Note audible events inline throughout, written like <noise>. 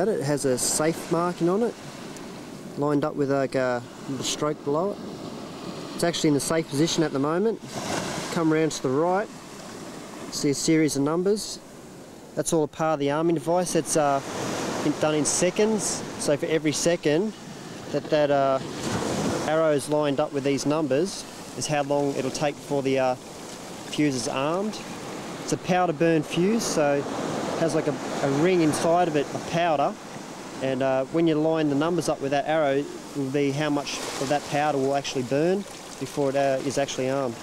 It has a safe marking on it, lined up with like a stroke below it. It's actually in the safe position at the moment. Come round to the right, see a series of numbers. That's all a part of the arming device. It's uh, done in seconds. So for every second that that uh, arrow is lined up with these numbers is how long it'll take before the uh, fuse is armed. It's a powder burn fuse, so has like a, a ring inside of it of powder. And uh, when you line the numbers up with that arrow, it will be how much of that powder will actually burn before it uh, is actually armed.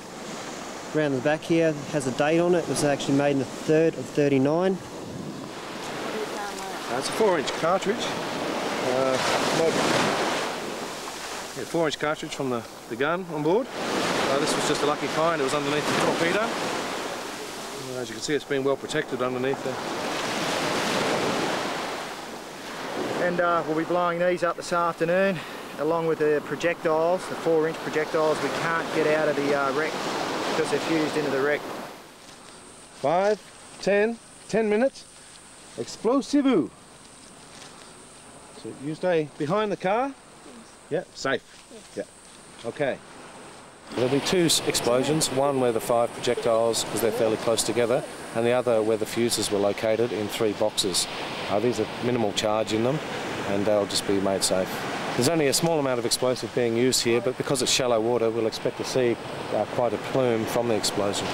Around the back here has a date on it. It was actually made in the 3rd of 39. Uh, it's a four inch cartridge. Uh, yeah, four inch cartridge from the, the gun on board. Uh, this was just a lucky find, it was underneath the torpedo. Uh, as you can see it's been well protected underneath there. And uh, we'll be blowing these up this afternoon along with the projectiles, the four inch projectiles we can't get out of the uh, wreck because they're fused into the wreck. Five, ten, ten minutes. Explosivo. So you stay behind the car? Yeah, safe. Yeah. Okay. There'll be two explosions, one where the five projectiles, because they're fairly close together, and the other where the fuses were located in three boxes. Uh, these are minimal charge in them, and they'll just be made safe. There's only a small amount of explosive being used here, but because it's shallow water, we'll expect to see uh, quite a plume from the explosion.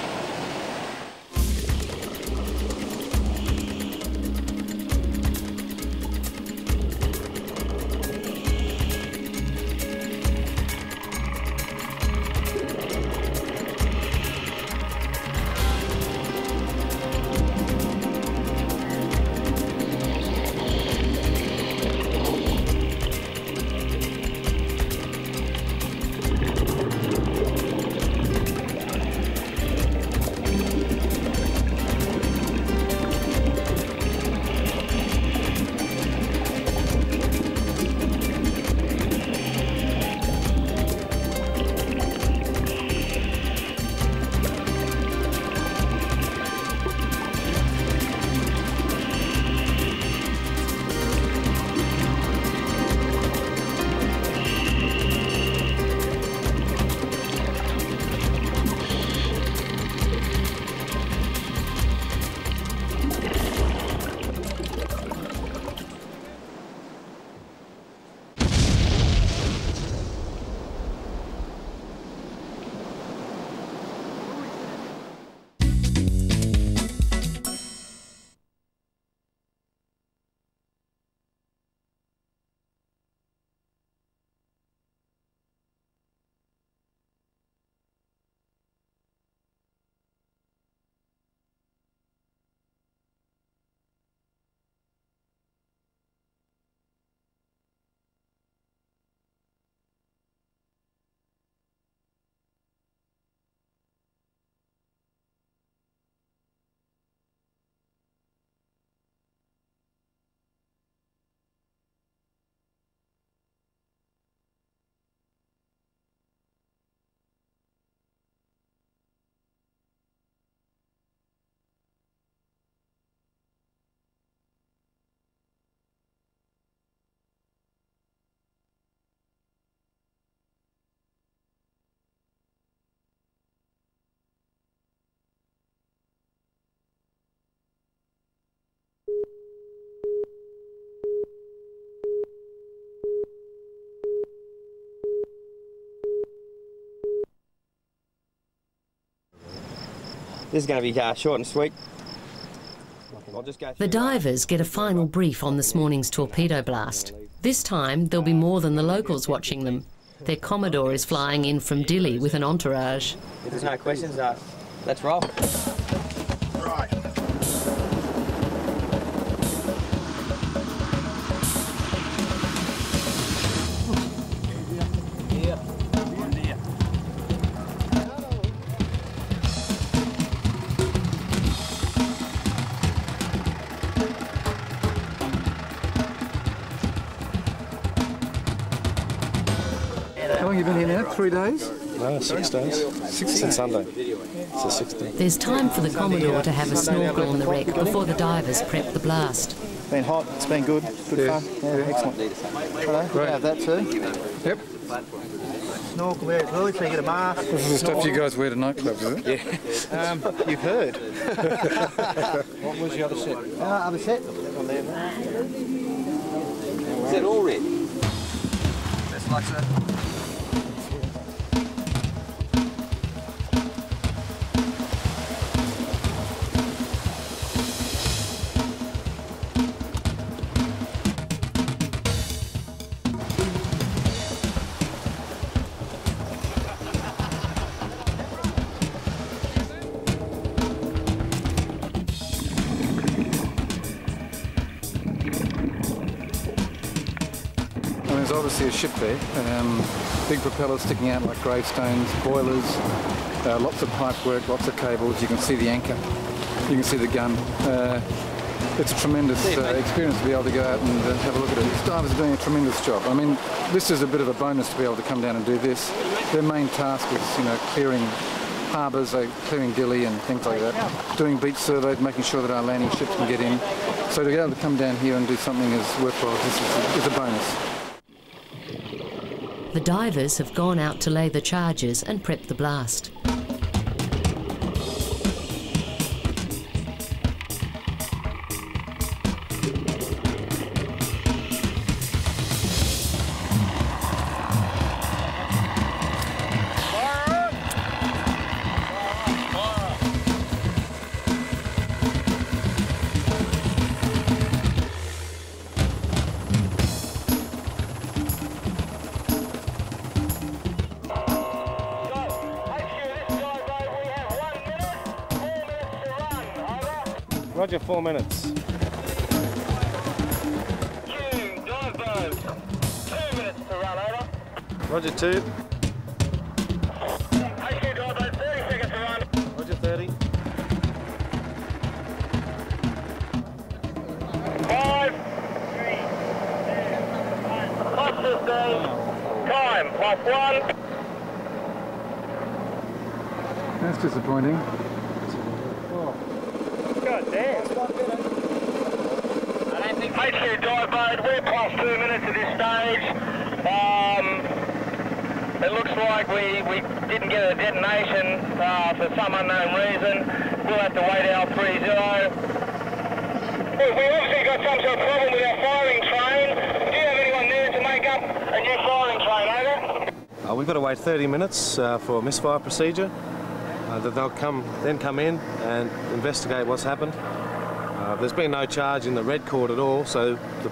This is going to be uh, short and sweet. The divers get a final brief on this morning's torpedo blast. This time, there'll be more than the locals watching them. Their Commodore is flying in from Dili with an entourage. If there's no questions, uh, let's roll. Been here now? Three days? No, six days. Since Sunday. So six days. There's time for the Commodore to have a snorkel on the wreck before the divers prep the blast. Been hot, it's been good, good Yeah. fun. Yeah, excellent. Hello, we Great. have that too. Yep. Snorkel there as well, so you get a mask. This is the stuff you guys wear to nightclubs, isn't it? Um, you've heard. <laughs> What was the other set? Uh, other set? Is it all red? That's like that. Obviously a ship there. Um, big propellers sticking out like gravestones, boilers, uh, lots of pipe work, lots of cables. You can see the anchor. You can see the gun. Uh, it's a tremendous uh, experience to be able to go out and uh, have a look at it. These divers are doing a tremendous job. I mean, this is a bit of a bonus to be able to come down and do this. Their main task is, you know, clearing harbours, uh, clearing Dili and things like that, doing beach surveys, making sure that our landing ships can get in. So to be able to come down here and do something as worthwhile as this is is a bonus. The divers have gone out to lay the charges and prep the blast. Two. Roger, 30. Five, plus 15, time, plus one. That's disappointing. God damn. HQ dive boat, we're plus two minutes at this stage. Um, it looks like we, we didn't get a detonation uh, for some unknown reason. We'll have to wait our 3-0. Well, we've obviously got some sort of problem with our firing train. Do you have anyone there to make up a new firing train, over? Uh, we've got to wait 30 minutes uh, for a misfire procedure. Uh, that they'll come, then come in and investigate what's happened. Uh, there's been no charge in the red cord at all, so the,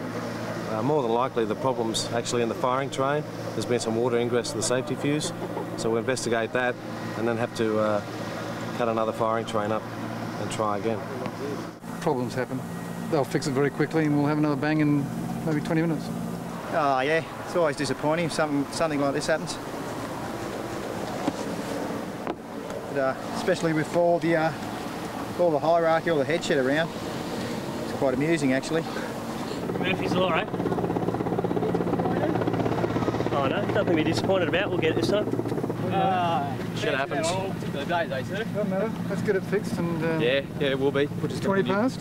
uh, more than likely the problem's actually in the firing train. There's been some water ingress to the safety fuse, so we'll investigate that and then have to uh, cut another firing train up and try again. Problems happen. They'll fix it very quickly and we'll have another bang in maybe 20 minutes. Oh yeah, it's always disappointing if something, something like this happens. But, uh, especially with all the, uh, all the hierarchy, all the head shit around. It's quite amusing actually. Murphy's Law, eh? Oh no, nothing to be disappointed about. We'll get it this time. Shit happens. Doesn't matter. Let's get it fixed and uh, Yeah, yeah, it will be. which is 20 past.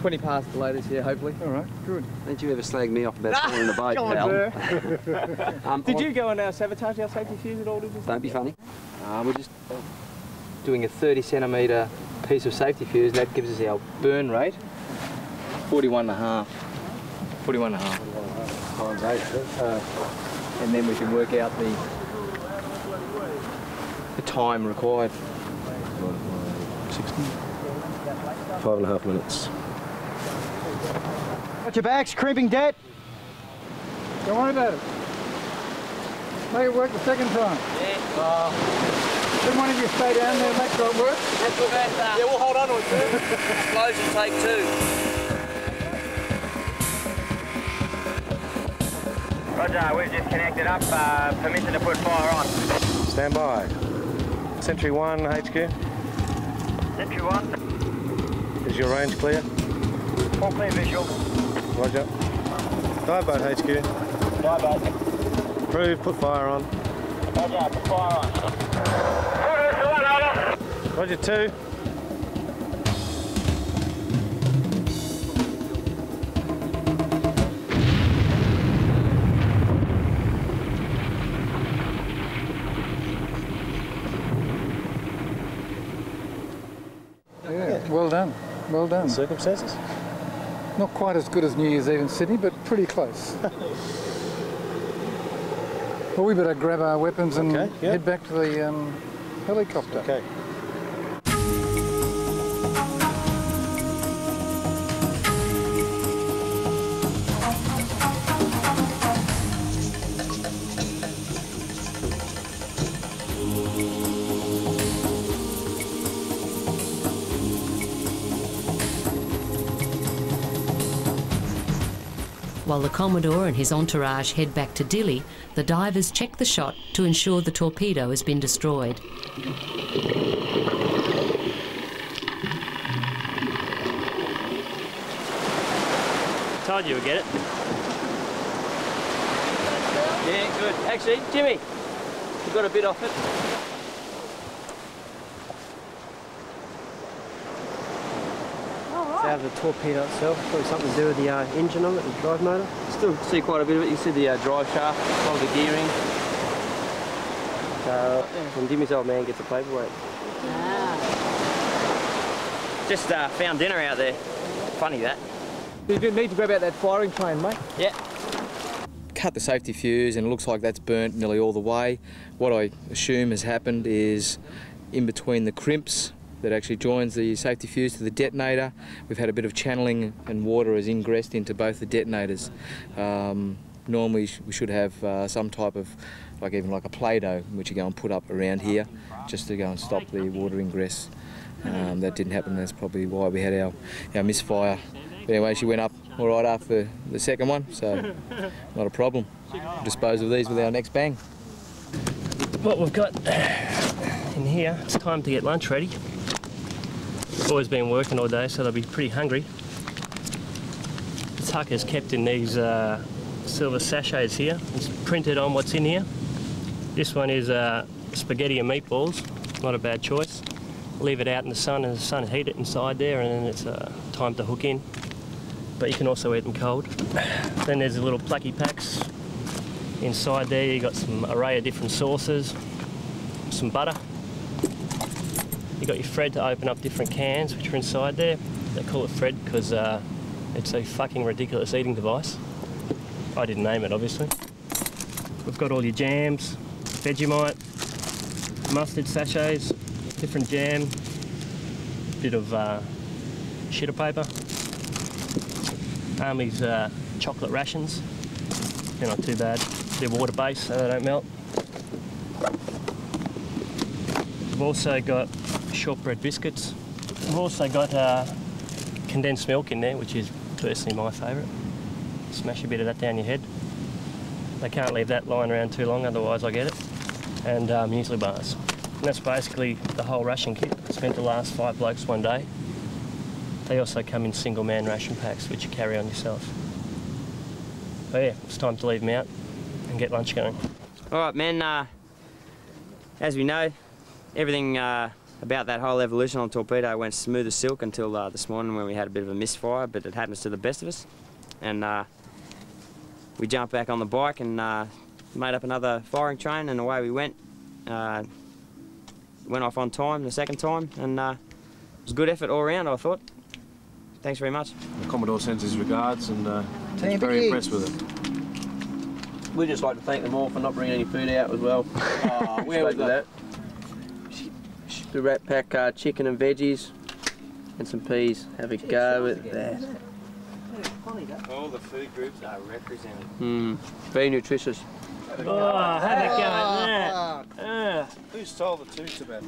20 past the latest, yeah, hopefully. All right, good. Don't you ever slag me off about <laughs> falling in the boat, pal. <laughs> um, Did you go and uh, sabotage our safety fuse at all? Did you? Don't be funny. Uh, we're just doing a 30 centimetre piece of safety fuse. That gives us our burn rate. 41 and a half. 41 and a half. Times eight. Uh, And then we can work out the the time required. five and a half minutes. Got your backs, crimping debt. Don't worry about it. Make it work the second time. Yeah. Then one of you stay down there and make sure it works. Yeah, we'll hold on to it, sir. <laughs> Explosion take two. Roger, we've just connected up. Uh, permission to put fire on. Stand by. Sentry 1 HQ, Sentry 1, is your range clear? all clear visual. Roger. Dive boat HQ, Dive boat. approved, put fire on. Roger, put fire on. Quarter one, over. Roger 2. Well done. circumstances? Not quite as good as New Year's Eve in Sydney, but pretty close. <laughs> well, we better grab our weapons and Okay, head back to the um, helicopter. Okay. While the Commodore and his entourage head back to Dili, the divers check the shot to ensure the torpedo has been destroyed. Told you would get it. Yeah, good. Actually, Jimmy, you got a bit off it. It's out of the torpedo itself. Probably something to do with the uh, engine on it, the drive motor. Still see quite a bit of it. You see the uh, drive shaft, a lot of the gearing. So when Jimmy's old man gets a paperweight. Just uh, found dinner out there. Funny that. You didn't need to grab out that firing train, mate. Yeah. cut the safety fuse and it looks like that's burnt nearly all the way. What I assume has happened is in between the crimps that actually joins the safety fuse to the detonator, we've had a bit of channeling and water has ingressed into both the detonators. Um, normally we should have uh, some type of, like even like a Play-Doh, which you go and put up around here just to go and stop the water ingress. Um, that didn't happen, that's probably why we had our, our misfire. But anyway, she went up all right after the second one, so <laughs> not a problem. Dispose of these with our next bang. What we've got in here, it's time to get lunch ready. Always been working all day, so they'll be pretty hungry. The tucker's kept in these uh, silver sachets here. It's printed on what's in here. This one is uh, spaghetti and meatballs. Not a bad choice. Leave it out in the sun and the sun heat it inside there, and then it's uh, time to hook in. But you can also eat them cold. Then there's the little plucky packs Inside there you got some array of different sauces, some butter. You got your Fred to open up different cans which are inside there. They call it Fred because uh, it's a fucking ridiculous eating device. I didn't name it obviously. We've got all your jams, Vegemite, mustard sachets, different jam, bit of uh, shitter paper, Army's uh, chocolate rations. They're not too bad. They're water based so they don't melt. We've also got shortbread biscuits. We've also got uh, condensed milk in there, which is personally my favourite. Smash a bit of that down your head. They can't leave that lying around too long, otherwise I get it. And uh, muesli bars. And that's basically the whole ration kit. Spent the last five blokes one day. They also come in single man ration packs, which you carry on yourself. But yeah, it's time to leave them out and get lunch going. All right, men. Uh, as we know, everything uh, about that whole evolution on torpedo went smooth as silk until uh, this morning when we had a bit of a misfire, but it happens to the best of us. And uh, we jumped back on the bike and uh, made up another firing train, and away we went. Uh, went off on time the second time, and uh, it was a good effort all around, I thought. Thanks very much. The Commodore sends his regards and uh, Team he's very impressed with it. We'd just like to thank them all for not bringing any food out as well. Oh, <laughs> where was that? The Rat Pack uh, chicken and veggies and some peas. Have a go with that. All the food groups are represented. Mm, very nutritious. Oh, have a go at that. Uh, Who stole the tooth about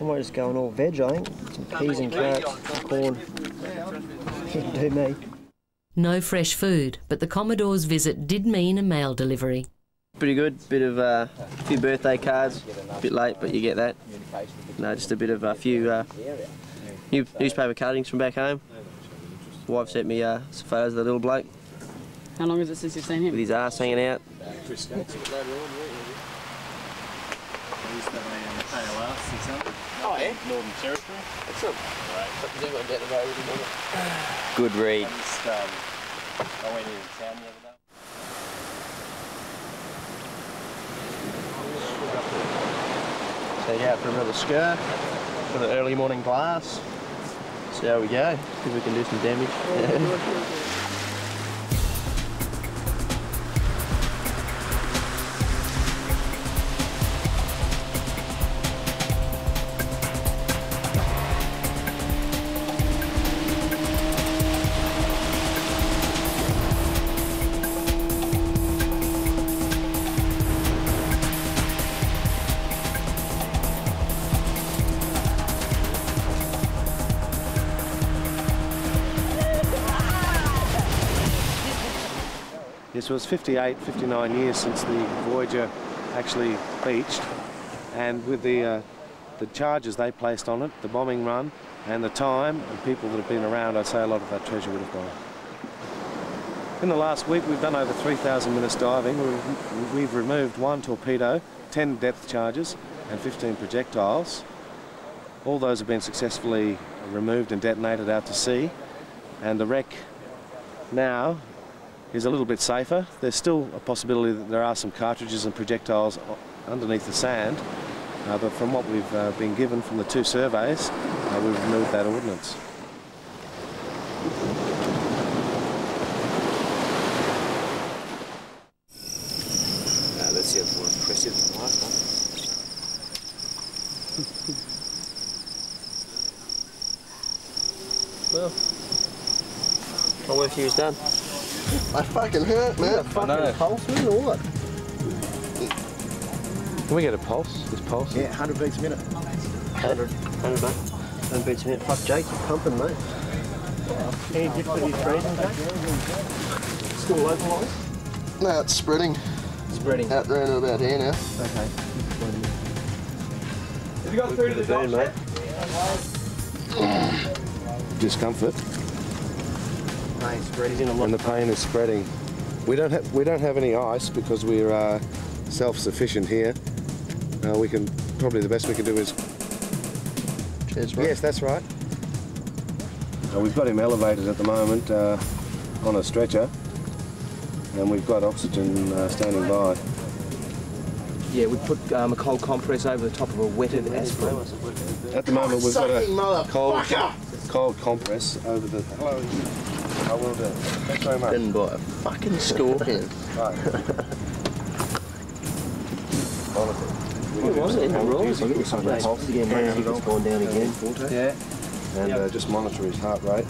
I might just go on all veg, I think. Some peas and carrots, corn. <laughs> Do me. No fresh food, but the Commodore's visit did mean a mail delivery. Pretty good. Bit of uh, a few birthday cards. A bit late, but you get that. No, just a bit of a few uh, new newspaper cuttings from back home. Wife sent me uh, some photos of the little bloke How long is it since you've seen him? with his ass hanging out. Oh, yeah? Northern Territory. Excellent. Right. Good read. I went in town the other day. So yeah, for a bit of a stir, for the early morning glass. See how we go. See if we can do some damage. <laughs> Yes, it was 58, 59 years since the Voyager actually beached, and with the uh, the charges they placed on it, the bombing run, and the time and people that have been around, I'd say a lot of that treasure would have gone. In the last week, we've done over 3,000 minutes diving. We've removed one torpedo, 10 depth charges, and 15 projectiles. All those have been successfully removed and detonated out to sea, and the wreck now is a little bit safer. There's still a possibility that there are some cartridges and projectiles underneath the sand, uh, but from what we've uh, been given from the two surveys, uh, we've removed that ordnance. let's see if more impressive than last one. Well, my work here is done. I fucking hurt, man. know. pulse, man, or what? Can we get a pulse? This pulse? Yeah, 100 beats a minute. 100, 100 mate. 100 beats a minute. Fuck Jake, you're pumping, mate. Any difficulties breathing, Jake? Still localised? No, it's spreading. Spreading. Out there to about here now. Okay. Have you got through to the Burn, mate. Discomfort, Pain spreading in a lot. and the pain is spreading. We don't have we don't have any ice because we're uh, self-sufficient here. Uh, we can probably the best we can do is Cheers, bro. Yes, that's right. Uh, we've got him elevated at the moment uh, on a stretcher, and we've got oxygen uh, standing by. Yeah, we put um, a cold compress over the top of a wetted aspirin. At the moment, we've got a cold, cold compress over the. Hello. I will do. Thanks very much. Bitten by a fucking scorpion. Right. What was it? Rolls? I think it's something pulse again, mate. See if it's gone down again. Yeah, And uh, just monitor his heart rate,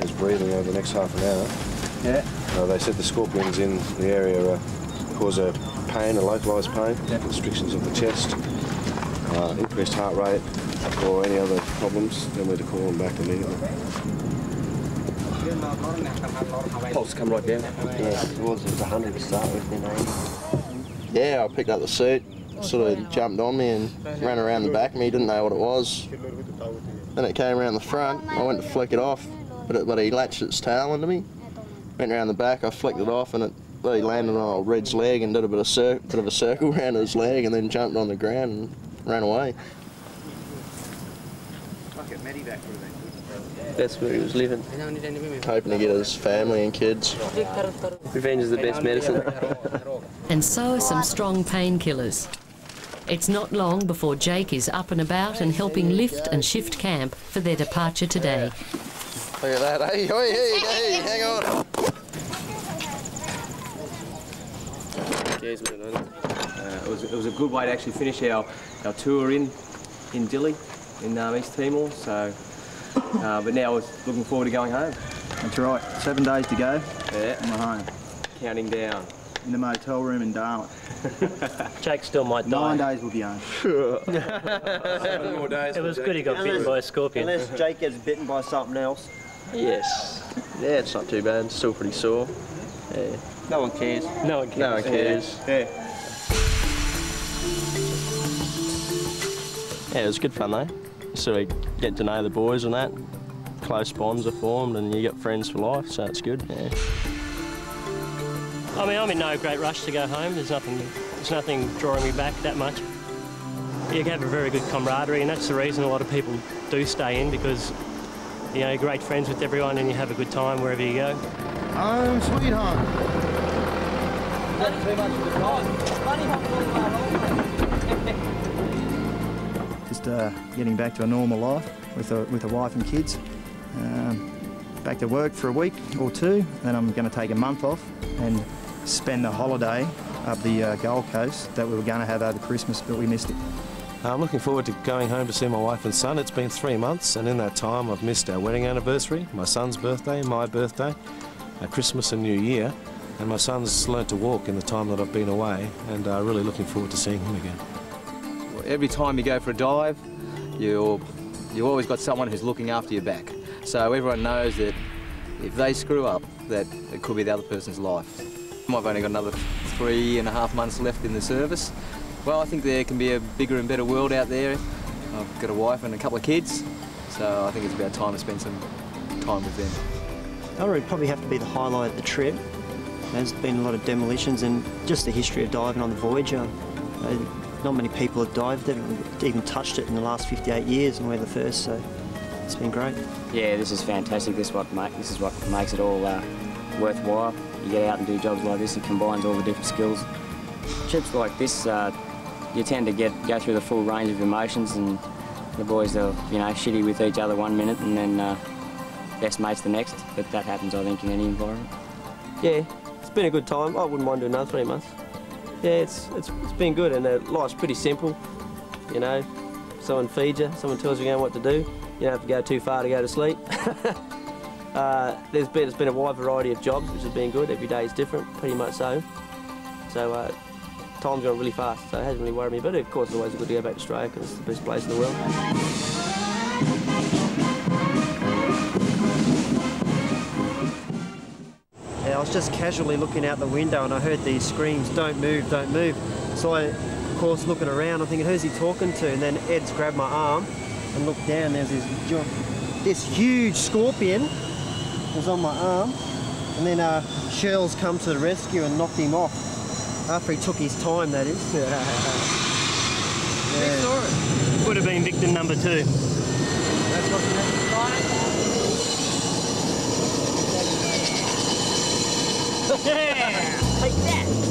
his breathing over the next half an hour. yeah. Uh, they said the scorpions in the area uh, cause a pain, a localised pain, constrictions of the chest, uh, increased heart rate, or any other problems, then we're to call them back immediately. Pulse come right down. Yeah, it was, it was 100 to start with, then 80. Yeah, I picked up the suit, sort of jumped on me and ran around the back of me, didn't know what it was. Then it came around the front, I went to flick it off, but it bloody latched its tail into me. Went around the back, I flicked it off and it bloody landed on old Red's leg and did a bit of, cir- bit of a circle <laughs> around his leg and then jumped on the ground and ran away. That's where he was living. Hoping to get his family and kids. Revenge is the best medicine. And so are some strong painkillers. It's not long before Jake is up and about and helping lift and shift camp for their departure today. Look at that, hey, hey, hey, hey, hang on. Uh, it, was, it was a good way to actually finish our, our tour in in Dili, in um, East Timor. So, uh, but now I was looking forward to going home. That's right. Seven days to go. Yeah, and we're home. counting down. In the motel room in Darwin. <laughs> Jake still might die. Nine days we'll be home. Seven more days. It was good he got bitten by a scorpion. Unless Jake gets bitten by something else. Yes. Yeah, it's not too bad. It's still pretty sore. Yeah. No one cares. No one cares. No one cares. Yeah. Yeah, it was good fun though. Sort of get to know the boys and that. Close bonds are formed and you get friends for life, so it's good. Yeah. I mean, I'm in no great rush to go home. There's nothing, there's nothing drawing me back that much. You have a very good camaraderie, and that's the reason a lot of people do stay in because you know, you're great friends with everyone and you have a good time wherever you go. Home sweet home. Just uh, getting back to a normal life with a, with a wife and kids. um, back to work for a week or two. Then I'm going to take a month off and spend a holiday up the uh, Gold Coast that we were going to have over Christmas, but we missed it. I'm looking forward to going home to see my wife and son. It's been three months, and in that time, I've missed our wedding anniversary, my son's birthday, my birthday, Christmas and New Year. And my son's learnt to walk in the time that I've been away, and uh, really looking forward to seeing him again. Every time you go for a dive, you're, you've always got someone who's looking after your back. So everyone knows that if they screw up, that it could be the other person's life. I've only got another three and a half months left in the service. Well, I think there can be a bigger and better world out there. I've got a wife and a couple of kids, so I think it's about time to spend some time with them. Uluru would probably have to be the highlight of the trip. There's been a lot of demolitions and just the history of diving on the Voyager. Not many people have dived it, even touched it in the last 58 years, and we're the first, so it's been great. Yeah, this is fantastic. This is what make, this is what makes it all uh, worthwhile. You get out and do jobs like this, it combines all the different skills. Trips like this, uh, you tend to get go through the full range of emotions, and the boys are you know shitty with each other one minute, and then uh, best mates the next. But that happens, I think, in any environment. Yeah, it's been a good time. I wouldn't mind doing another three months. Yeah, it's it's, it's been good, and uh, life's pretty simple. You know, someone feeds you, someone tells you what to do. You don't have to go too far to go to sleep. <laughs> uh, there's been there's been a wide variety of jobs, which has been good. Every day is different, pretty much so. So uh, time's gone really fast, so it hasn't really worried me. But of course, it's always good to go back to Australia because it's the best place in the world. I was just casually looking out the window and I heard these screams, don't move, don't move. So I, of course, looking around, I'm thinking, who's he talking to? And then Ed's grabbed my arm and looked down, there's this, this huge scorpion was on my arm. And then uh, Shirl's come to the rescue and knocked him off. After he took his time, that is. <laughs> yeah. Would have been victim number two. That's what's Yeah! Take that!